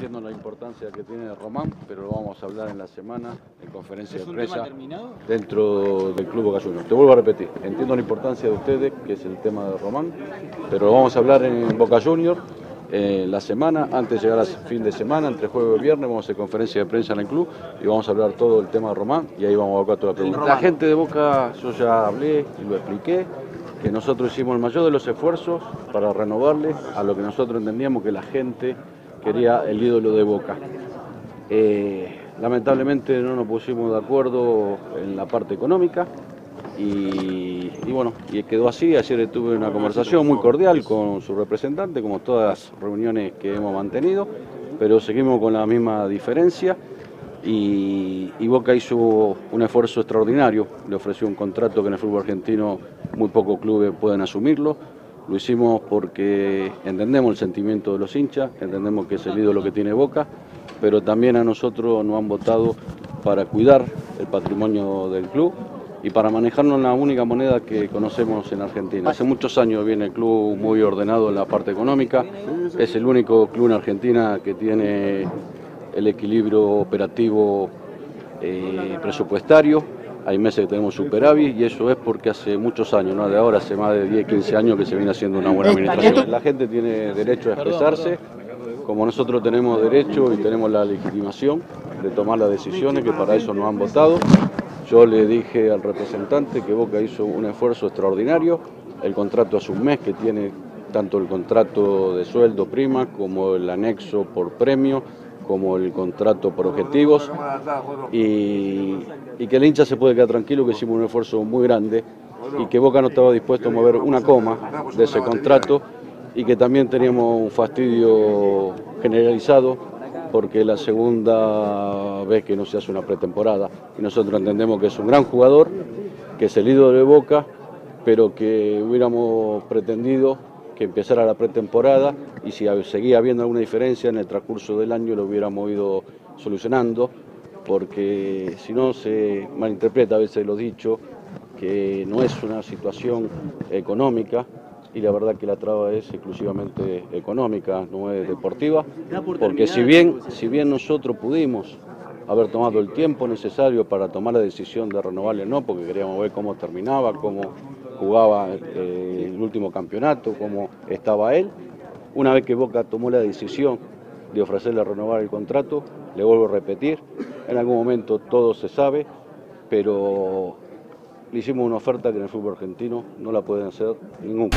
entiendo la importancia que tiene Román, pero lo vamos a hablar en la semana en conferencia ¿Es de prensa dentro del Club Boca Juniors. Te vuelvo a repetir, entiendo la importancia de ustedes, que es el tema de Román, pero lo vamos a hablar en Boca Juniors eh, la semana, antes de llegar al fin de semana, entre jueves y viernes, vamos a hacer conferencia de prensa en el club y vamos a hablar todo el tema de Román y ahí vamos a abocar toda la pregunta. La gente de Boca, yo ya hablé y lo expliqué, que nosotros hicimos el mayor de los esfuerzos para renovarle a lo que nosotros entendíamos que la gente quería el ídolo de Boca. Eh, lamentablemente no nos pusimos de acuerdo en la parte económica y, bueno, y quedó así. Ayer tuve una conversación muy cordial con su representante, como todas las reuniones que hemos mantenido, pero seguimos con la misma diferencia y Boca hizo un esfuerzo extraordinario, le ofreció un contrato que en el fútbol argentino muy pocos clubes pueden asumirlo. Lo hicimos porque entendemos el sentimiento de los hinchas, entendemos que es el ídolo que tiene Boca, pero también a nosotros nos han votado para cuidar el patrimonio del club y para manejarnos en la única moneda que conocemos en Argentina. Hace muchos años viene el club muy ordenado en la parte económica, es el único club en Argentina que tiene el equilibrio operativo eh, presupuestario, hay meses que tenemos superávit y eso es porque hace muchos años, no de ahora, hace más de 10, 15 años que se viene haciendo una buena administración. La gente tiene derecho a expresarse, como nosotros tenemos derecho y tenemos la legitimación de tomar las decisiones que para eso nos han votado. Yo le dije al representante que Boca hizo un esfuerzo extraordinario, el contrato hace un mes que tiene tanto el contrato de sueldo prima como el anexo por premio, como el contrato por objetivos. Y, que el hincha se puede quedar tranquilo que hicimos un esfuerzo muy grande y que Boca no estaba dispuesto a mover una coma de ese contrato y que también teníamos un fastidio generalizado porque la segunda vez que no se hace una pretemporada. Y nosotros entendemos que es un gran jugador, que es el ídolo de Boca, pero que hubiéramos pretendido que empezara la pretemporada y si seguía habiendo alguna diferencia en el transcurso del año lo hubiéramos ido solucionando, porque si no se malinterpreta a veces lo dicho, que no es una situación económica, y la verdad que la traba es exclusivamente económica, no es deportiva, porque si bien, si bien nosotros pudimos haber tomado el tiempo necesario para tomar la decisión de renovarle no, porque queríamos ver cómo terminaba, cómo jugaba eh, el último campeonato, cómo estaba él, una vez que Boca tomó la decisión de ofrecerle renovar el contrato, le vuelvo a repetir, en algún momento todo se sabe, pero le hicimos una oferta que en el fútbol argentino no la pueden hacer ningún.